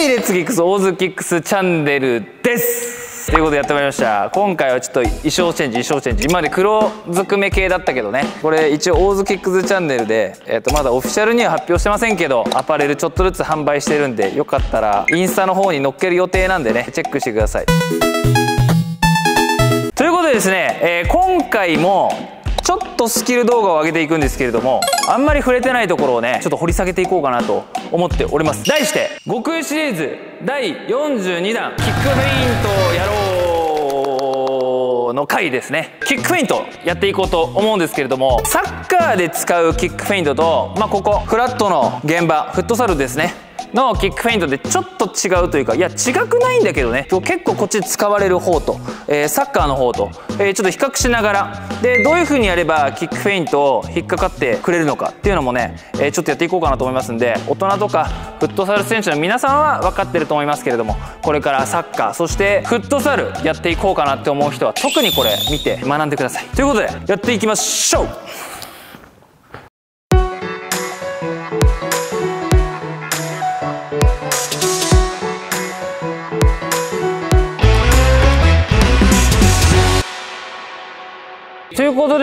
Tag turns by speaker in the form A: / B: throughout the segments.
A: はいレッツギックスオーズキックスチャンネルです。ということでやってまいりました。今回はちょっと衣装チェンジ衣装チェンジ。今まで黒ずくめ系だったけどね。これ一応オーズキックスチャンネルで、えー、とまだオフィシャルには発表してませんけどアパレルちょっとずつ販売してるんでよかったらインスタの方に載っける予定なんでね。チェックしてください。ということでですね、えー、今回もとスキル動画を上げていくんですけれどもあんまり触れてないところをねちょっと掘り下げていこうかなと思っております。題して悟空シリーズ第42弾キックフェイントをやろうの回ですね。キックフェイントやっていこうと思うんですけれどもサッカーで使うキックフェイントとまあここフラットの現場フットサルですね。のキックフェイントでちょっと違うというかいや違くないんだけどね。結構こっち使われる方と、えー、サッカーの方と、えー、ちょっと比較しながら。でどういう風にやればキックフェイントを引っかかってくれるのかっていうのもね、えー、ちょっとやっていこうかなと思いますんで大人とかフットサル選手の皆さんは分かってると思いますけれどもこれからサッカーそしてフットサルやっていこうかなって思う人は特にこれ見て学んでください。ということでやっていきましょう。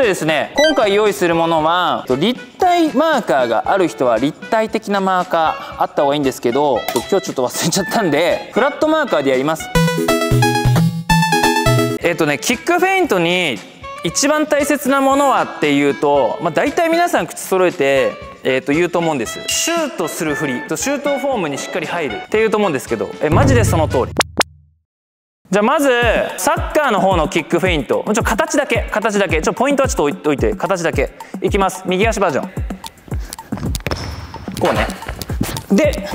A: ですね今回用意するものは立体マーカーがある人は立体的なマーカーあった方がいいんですけど今日ちょっと忘れちゃったんでフラットマーカーでやります。えっ、とねキックフェイントに一番大切なものはっていうと、まあ、大体皆さん口揃えてえー、と言うと思うんです。シュートする振りシュートフォームにしっかり入るっていうと思うんですけどえマジでその通り。じゃあまずサッカーの方のキックフェイント。ちょ形だけ形だけ。ちょポイントはちょっと置いて。形だけ。いきます。右足バージョン。こうね。で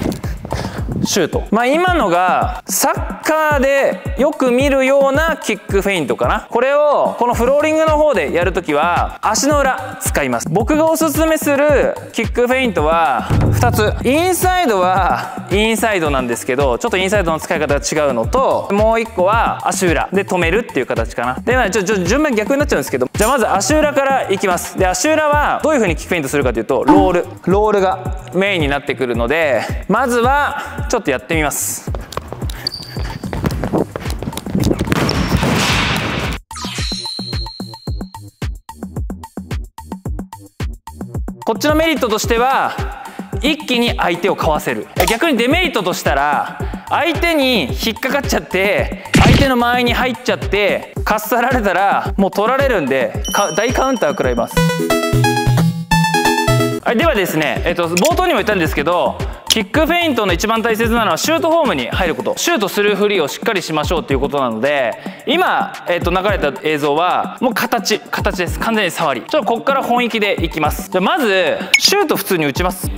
A: シュート。まあ今のがサッカーでよく見るようなキックフェイントかな。これをこのフローリングの方でやるときは足の裏使います。僕がおすすめするキックフェイントは2つ。インサイドはインサイドなんですけどちょっとインサイドの使い方が違うのともう1個は足裏で止めるっていう形かな。で、まあ、ちょちょ順番逆になっちゃうんですけどじゃあまず足裏からいきます。で足裏はどういう風にキックフェイントするかというとロール。ロールが。メインになってくるのでまずはちょっとやってみます。こっちのメリットとしては一気に相手をかわせる。逆にデメリットとしたら相手に引っかかっちゃって相手の間合いに入っちゃってかっさられたらもう取られるんで大カウンターを食らいます。はい、ではですね、えっと、冒頭にも言ったんですけどキックフェイントの一番大切なのはシュートフォームに入ること。シュートするふりをしっかりしましょうということなので今、えー、と流れた映像はもう形形です。完全に触り。ちょっとここから本域でいきます。じゃあまずシュート普通に打ちます。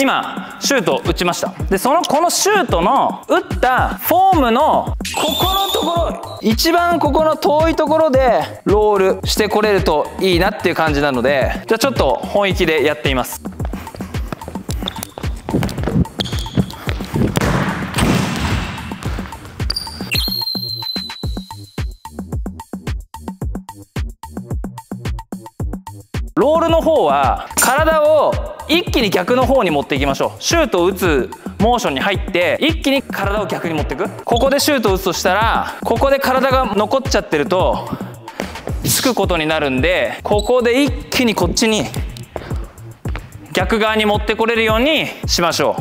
A: 今シュート打ちました。でそのこのシュートの打ったフォームのここのところ。一番ここの遠いところでロールしてこれるといいなっていう感じなので。じゃあちょっと本域でやってみます。の方は体を一気に逆の方に持っていきましょう。シュートを打つモーションに入って一気に体を逆に持っていく。ここでシュートを打つとしたらここで体が残っちゃってるとつくことになるんでここで一気にこっちに逆側に持ってこれるようにしましょ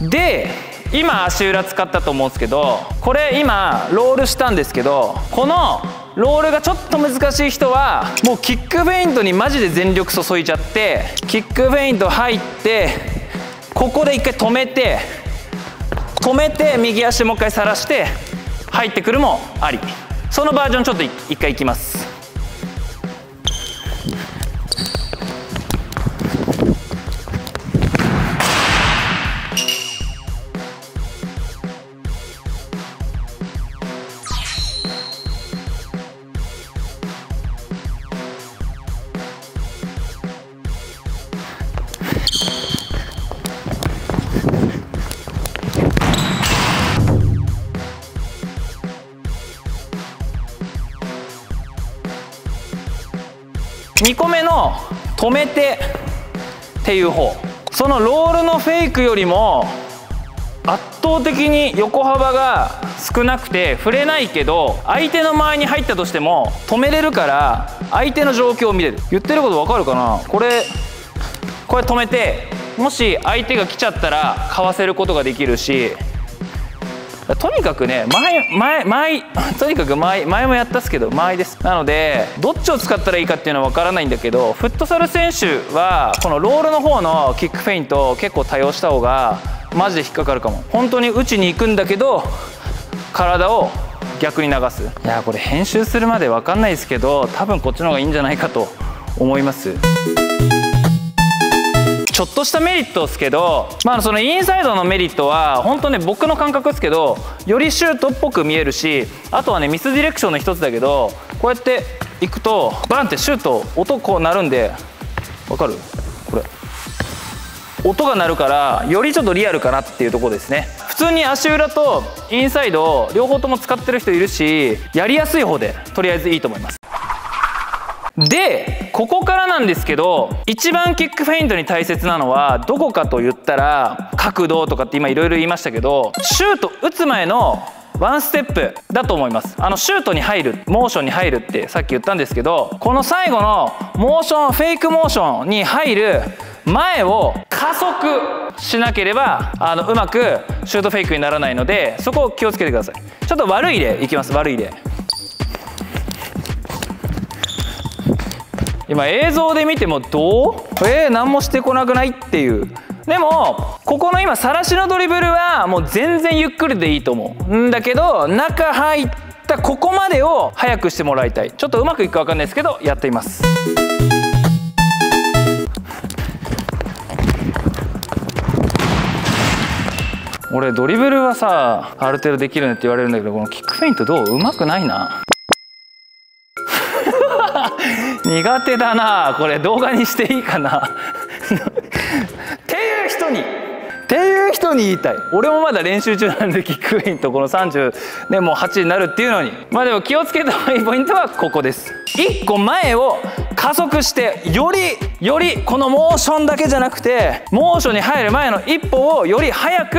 A: う。で今足裏使ったと思うんですけどこれ今ロールしたんですけどこのロールがちょっと難しい人はもうキックフェイントにマジで全力注いじゃってキックフェイント入ってここで一回止めて止めて右足もう一回さらして入ってくるもあり。そのバージョンちょっと一回いきます。2個目の止めてっていう方そのロールのフェイクよりも圧倒的に横幅が少なくて触れないけど相手の前に入ったとしても止めれるから相手の状況を見れる。言ってることわかるかな？これこれ止めてもし相手が来ちゃったらかわせることができるしとにかくね前前前 とにかく前前もやったっすけど前です。なのでどっちを使ったらいいかっていうのは分からないんだけどフットサル選手はこのロールの方のキックフェイント結構多用した方がマジで引っかかるかも。本当に打ちに行くんだけど体を逆に流す。いやこれ編集するまで分かんないですけど多分こっちの方がいいんじゃないかと思います。ょっとしたメリットですけど、まあ、そのインサイドのメリットは本当ね僕の感覚ですけどよりシュートっぽく見えるしあとはねミスディレクションの一つだけどこうやっていくとバンってシュート音こう鳴るんでわかる？これ。音が鳴るからよりちょっとリアルかなっていうところですね。普通に足裏とインサイド両方とも使ってる人いるしやりやすい方でとりあえずいいと思います。でここからなんですけど一番キックフェイントに大切なのはどこかと言ったら角度とかって今いろいろ言いましたけどシュート打つ前のワンステップだと思います。あのシュートに入るモーションに入るってさっき言ったんですけどこの最後のモーションフェイクモーションに入る前を加速しなければあのうまくシュートフェイクにならないのでそこを気をつけてください。ちょっと悪い例いきます。悪い例。今映像で見てもどう？えー、何もしてこなくないっていう。でもここの今さらしのドリブルはもう全然ゆっくりでいいと思う。んだけど中入ったここまでを早くしてもらいたい。ちょっとうまくいくか分かんないですけどやってみます。俺ドリブルはさある程度できるねって言われるんだけどこのキックフェイントどう？うまくないな。苦手だな。これ動画にしていいかな。っていう人に。っていう人に言いたい。俺もまだ練習中なんでキックイントこの30ねもう8になるっていうのに。まあでも気をつけた方がいいポイントはここです。1個前を加速してよりよりこのモーションだけじゃなくてモーションに入る前の一歩をより早く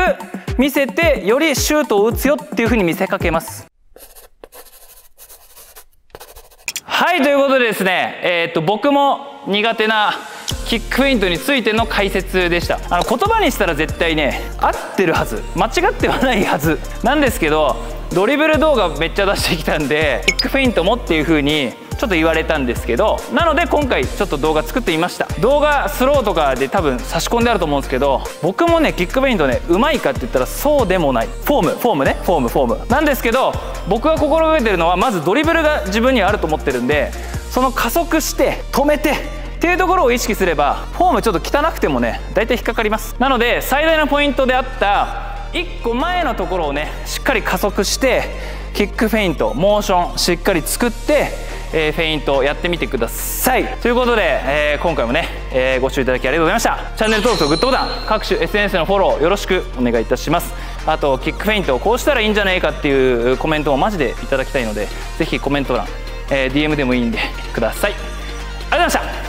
A: 見せてよりシュートを打つよっていう風に見せかけますはいということでですねえー、っと僕も苦手なキックフェイントについての解説でした。あの言葉にしたら絶対ね合ってるはず間違ってはないはずなんですけどドリブル動画めっちゃ出してきたんでキックフェイントもっていう風にちょっと言われたんですけどなので今回ちょっと動画作ってみました。動画スローとかで多分差し込んであると思うんですけど僕もねキックフェイントねうまいかって言ったらそうでもない。フォームフォームね。フォームフォーム。なんですけど僕が心がけてるのはまずドリブルが自分にはあると思ってるんでその加速して止めてっていうところを意識すればフォームちょっと汚くてもね大体引っかかります。なので最大のポイントであった1個前のところをねしっかり加速してキックフェイントモーションしっかり作ってえー、フェイントをやってみてください。ということで、えー、今回もね、えー、ご視聴いただきありがとうございました。チャンネル登録とグッドボタン各種 SNS のフォローよろしくお願いいたします。あとキックフェイントをこうしたらいいんじゃないかっていうコメントもマジでいただきたいのでぜひコメント欄、え、DM でもいいんでください。ありがとうございました。